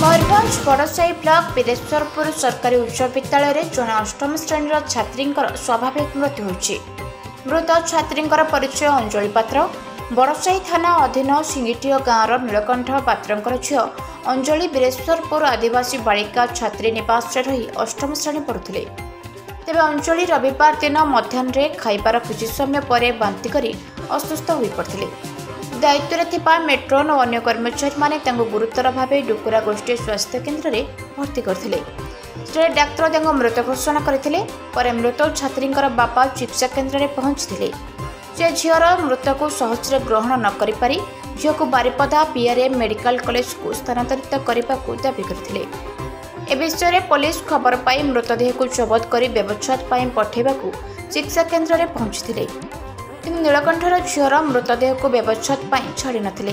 Mayurbhanj Badasahi block ବିଦେଶ୍ୱରପୁର ସରକାରୀ ଉଚ୍ଚ ବିଦ୍ୟାଳୟରେ ଜଣେ ଅଷ୍ଟମ ଶ୍ରେଣୀର ଛାତ୍ରୀଙ୍କର ସ୍ୱାଭାବିକ ମୃତ୍ୟୁ ହୋଇଛି ମୃତ ଛାତ୍ରୀଙ୍କର ପରିଚୟ ଅଞ୍ଜଳି ପାତ୍ର ବଡ଼ସାହି ଥାନା ଅଧୀନ ସିଙ୍ଗିଟିଓ ଗାଁର ନୀଳକଣ୍ଠ ପାତ୍ରଙ୍କର ଝିଅ ଅଞ୍ଜଳି ବିରେଶ୍ୱରପୁର ଆଦିବାସୀ ବାଳିକା ଛାତ୍ରୀ ନିବାସରେ ରହି ଅଷ୍ଟମ ଶ୍ରେଣୀ ପଢ଼ୁଥିଲେ ତେବେ ଅଞ୍ଜଳି ରବିବାର ଦିନ ମଧ୍ୟାହ୍ନରେ ଖାଇବାର କିଛି ସମୟ ପରେ ବାନ୍ତି କରି ଅସୁସ୍ଥ ହୋଇପଡ଼ିଥିଲେ ଦାୟିତ୍ୱରେ ଥିବା ମେଟ୍ରୋନ୍ ଓ ଅନ୍ୟ କର୍ମଚାରୀମାନେ ତାଙ୍କୁ ଗୁରୁତର ଭାବେ ଡୁକୁରା ଗୋଷ୍ଠୀ ସ୍ୱାସ୍ଥ୍ୟ କେନ୍ଦ୍ରରେ ଭର୍ତ୍ତି କରିଥିଲେ ସେଠାରେ ଡାକ୍ତର ତାଙ୍କୁ ମୃତ ଘୋଷଣା କରିଥିଲେ ପରେ ମୃତ ଛାତ୍ରୀଙ୍କର ବାପା ଚିକିତ୍ସା କେନ୍ଦ୍ରରେ ପହଞ୍ଚିଥିଲେ ସେ ଝିଅର ମୃତକୁ ସହଜରେ ଗ୍ରହଣ ନ କରିପାରି ଝିଅକୁ ବାରିପଦା ପିଆରଏମ୍ ମେଡିକାଲ କଲେଜକୁ ସ୍ଥାନାନ୍ତରିତ କରିବାକୁ ଦାବି କରିଥିଲେ ଏ ବିଷୟରେ ପୋଲିସ ଖବର ପାଇ ମୃତଦେହକୁ ଜବତ କରି ବ୍ୟବଚ୍ଛେଦ ପାଇଁ ପଠାଇବାକୁ ଚିକିତ୍ସା କେନ୍ଦ୍ରରେ ପହଞ୍ଚିଥିଲେ ତେଣୁ ନୀଳକଣ୍ଠର ଝିଅର ମୃତଦେହକୁ ବ୍ୟବଚ୍ଛେଦ ପାଇଁ ଛାଡ଼ି ନଥିଲେ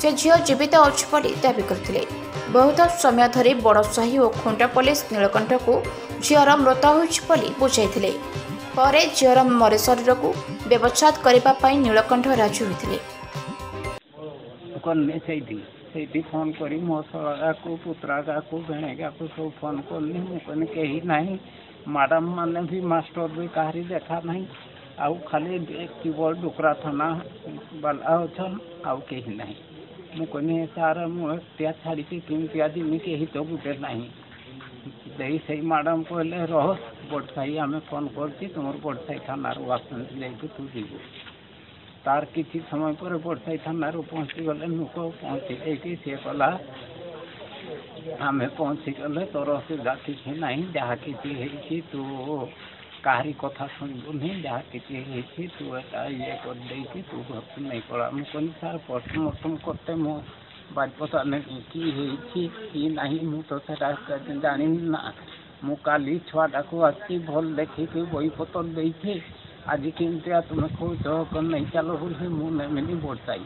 ସେ ଝିଅ ଜୀବିତ ଅଛି ବୋଲି ଦାବି କରିଥିଲେ ବହୁତ ସମୟ ଧରି ବଡ଼ସାହି ଓ ଖୁଣ୍ଟା ପୋଲିସ ନୀଳକଣ୍ଠକୁ ଝିଅର ମୃତ ହୋଇଛି ବୋଲି ବୁଝାଇଥିଲେ ପରେ ଝିଅର ମରି ଶରୀରକୁ ବ୍ୟବଚ୍ଛେଦ କରିବା ପାଇଁ ନୀଳକଣ୍ଠ ରାଜି ହୋଇଥିଲେ ସେଇଠି ଫୋନ୍ କରି ମୋ ଶଳାକୁ ପୁତ୍ରା ଗାଁକୁ ଭେଣେ ଗାଁକୁ ସବୁ ଫୋନ୍ କଲି ମୁଁ କହିଲି କେହି ନାହିଁ ମ୍ୟାଡ଼ାମ୍ ମାନେ ବି ମାଷ୍ଟର୍ ବି କାହାରି ଦେଖା ନାହିଁ आउ खाली केवल डुकरा थाना बाला अच्छा आउ कहीं नहीं मु कोनी सार मु प्याज छाड़ी थी तुम प्याज ही मिके ही तो गुटे नहीं दही सही मैडम को ले रहो बोट भाई हमें फोन कर छी तुमर बोट भाई थाना रो वासन ले के तू जीबो तार किछ समय पर बोट भाई थाना रो पहुंच गेले नु को पहुंच के के से कला हमें पहुंच गेले तो रो से जाती छी नहीं जहां की थी तू কাহারি কথা শুনবুনি যাহা কিছু হয়েছি তু এটা ইয়ে করিদেইছি তু ভক্তি নেই করা আমি কই স্যার পোস্টমর্টম করতে মো বাজপথ আমি কি হয়েছি কি ନାହିଁ ମୁଁ ତ ସେଟା ଜାଣିନି ନା ମୁଁ କାଲି ଛୁଆଟାକୁ ଆସିକି ଭଲ ଦେଖିକି ବହି ପତ୍ର ଦେଇଛି ଆଜି କେମିତିଆ ତୁମେ କହୁଛ ନେଇ ଚାଲ ବୋଲି ମୁଁ ନେମିନି ବର୍ଷାଇ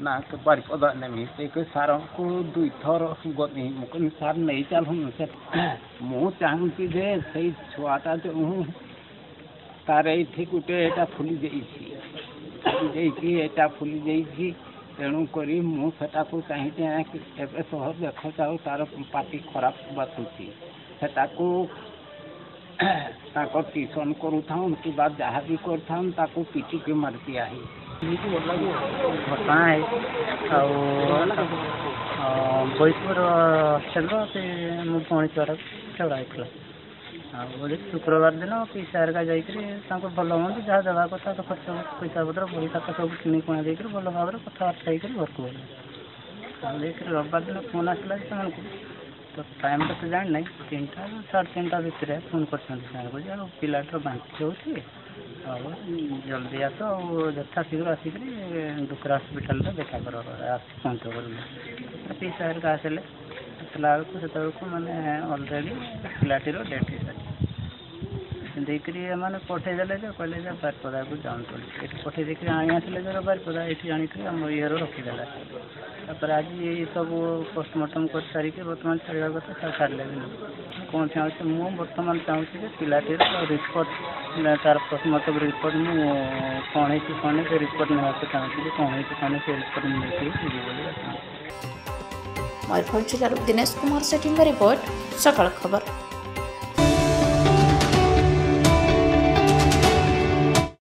nak bari oda nami te ko sarang ko dui thoro got ni mukun sar nei chal hum se mu chang ki de sei chhuata te hu tare thi kute eta phuli jei chi phuli jei chi eta phuli jei chi ତେଣୁ କରି ମୁଁ ସେଟାକୁ ଚାହିଁଛି ଏବେ ସହ ଦେଖ ଚାହୁଁ ତାର ପାଟି ଖରାପ ବାଟୁଛି ସେଟାକୁ ତାଙ୍କ ଟ୍ୟୁସନ୍ କରୁଥାଉଁ କିମ୍ବା ଯାହା ବି କରିଥାଉଁ ତାକୁ ପିଟିକି ମାରିଦିଆ ହେଇଛି ବର୍ତ୍ତମାନ ଆଉ ବୋଇପୁର ହଷ୍ଟେଲ୍ର ସେ ମୋ ଭଉଣୀ ଛୁଆଟାକୁ ଝଗଡ଼ା ହେଇଥିଲା ଆଉ ବୋଲି ଶୁକ୍ରବାର ଦିନ ପିଇସା ହେରିକା ଯାଇକିରି ତାଙ୍କୁ ଭଲ ମନ୍ଦ ଯାହା ଦେବା କଥା ତ ଖର୍ଚ୍ଚ ପଇସା ପତ୍ର ବହି ଖାତା ସବୁ କିଣି କୁଣା ଦେଇକିରି ଭଲ ଭାବରେ କଥାବାର୍ତ୍ତା ହେଇକିରି ଘରକୁ ଗଲେ ଆଉ ଯାଇକିରି ରବିବାର ଦିନ ଫୋନ୍ ଆସିଲା ଯେ ସେମାନଙ୍କୁ ତ ଟାଇମ୍ଟା ତ ଜାଣିନାହିଁ ତିନିଟା ସାଢ଼େ ତିନିଟା ଭିତରେ ଫୋନ୍ କରିଛନ୍ତି ସାର୍ଙ୍କୁ ଯେ ଆଉ ପିଲାଟା ବାନ୍ତି ହେଉଛି ଆଉ ଜଲ୍ଦି ଆସ ଆଉ ଯଥା ଶୀଘ୍ର ଆସିକିରି ଡୁକ୍ରା ହସ୍ପିଟାଲ୍ରେ ଦେଖା କର ଆସି ପହଞ୍ଚ ବୋଲି ପି ସାର୍ ଆସିଲେ ଆସିଲା ବେଳକୁ ସେତେବେଳକୁ ମାନେ ଅଲରେଡ଼ି ପିଲାଟିର ଡେଥ୍ ହେଇସାରିଛି ଦେଇକରି ଏମାନେ ପଠେଇଦେଲେ ଯେ କହିଲେ ଯେ ବାରିପଦାକୁ ଯାଆନ୍ତୁ ବୋଲି ଏଠି ପଠେଇ ଦେଇକରି ଆଣି ଆସିଲେ ଯେ ବାରିପଦା ଏଠି ଆଣିକରି ଆମ ଇଏର ରଖିଦେଲା ତାପରେ ଆଜି ଏଇ ସବୁ ପୋଷ୍ଟମର୍ଟମ୍ କରିସାରିକି ବର୍ତ୍ତମାନ ଛାଡ଼ିବା କଥା ସାର୍ ଛାଡ଼ିଲେନି କ'ଣ ଚାହୁଁଛି ମୁଁ ବର୍ତ୍ତମାନ ଚାହୁଁଛି ଯେ ପିଲାଟିର ରିପୋର୍ଟ ତାର ପୋଷ୍ଟମର୍ଟମ୍ ରିପୋର୍ଟ ମୁଁ କ'ଣ ହେଇଛି କ'ଣ ନାହିଁ ସେ ରିପୋର୍ଟ ନେବାକୁ ଚାହୁଁଛି ଯେ କ'ଣ ହେଇଛି କ'ଣ ସେ ରିପୋର୍ଟ ନେଇକି ଯିବି ବୋଲି ମୟୂରଭଞ୍ଜ ଜିଲ୍ଲାରୁ ଦିନେଶ କୁମାର ସେଠୀଙ୍କ ରିପୋର୍ଟ ସକାଳ ଖବର